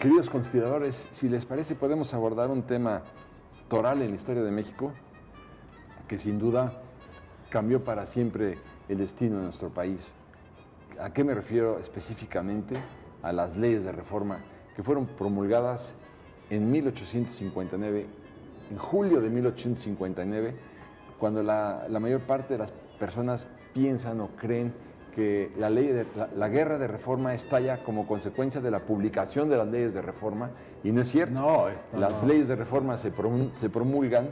Queridos conspiradores, si les parece podemos abordar un tema toral en la historia de México que sin duda cambió para siempre el destino de nuestro país. ¿A qué me refiero específicamente? A las leyes de reforma que fueron promulgadas en 1859, en julio de 1859, cuando la, la mayor parte de las personas piensan o creen que la, ley de, la, la, guerra de reforma estalla como consecuencia de la publicación de las leyes de reforma, y no es cierto. No, las no. leyes de reforma se, prom se, promulgan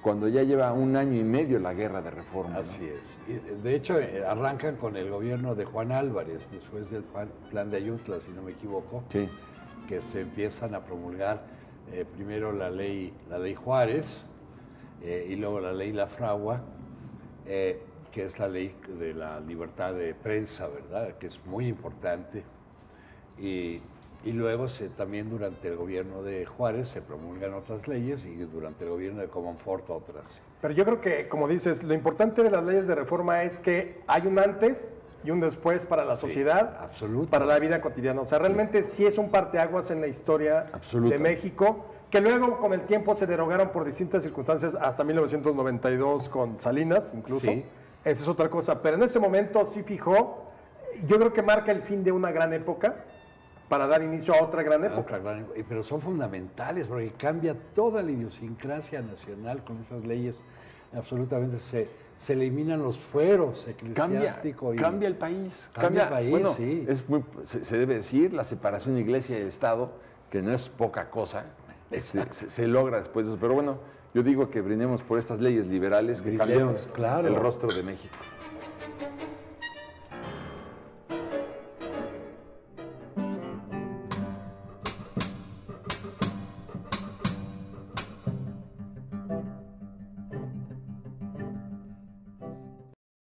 cuando ya lleva un año y medio la guerra de reforma. Así ¿no? es. Y de hecho, eh, arrancan con el gobierno de Juan Álvarez, después del plan de Ayutla, si no me equivoco, sí. que se empiezan a promulgar eh, primero la ley, la ley Juárez eh, y luego la ley La Fragua eh, que es la ley de la libertad de prensa, ¿verdad? Que es muy importante. Y, y luego se, también durante el gobierno de Juárez se promulgan otras leyes y durante el gobierno de Comonfort otras. Pero yo creo que, como dices, lo importante de las leyes de reforma es que hay un antes y un después para la Sí, sociedad, para la vida cotidiana. O sea, realmente sí, es un parteaguas en la historia de México, que luego con el tiempo se derogaron por distintas circunstancias hasta 1992 con Salinas, incluso. Sí. Esa es otra cosa. Pero en ese momento sí fijó, yo creo que marca el fin de una gran época para dar inicio a otra gran época. Otra gran- y- Pero son fundamentales porque cambia toda la idiosincrasia nacional con esas leyes. Absolutamente se, se eliminan los fueros Cambia, eclesiásticos. y- cambia el país. Cambia el país, bueno, sí. es muy- se, se debe decir la separación iglesia y el Estado, que no es poca cosa, se, se logra después de eso. Pero bueno, yo digo que brindemos por estas leyes liberales que cambiaron claro. el rostro de México.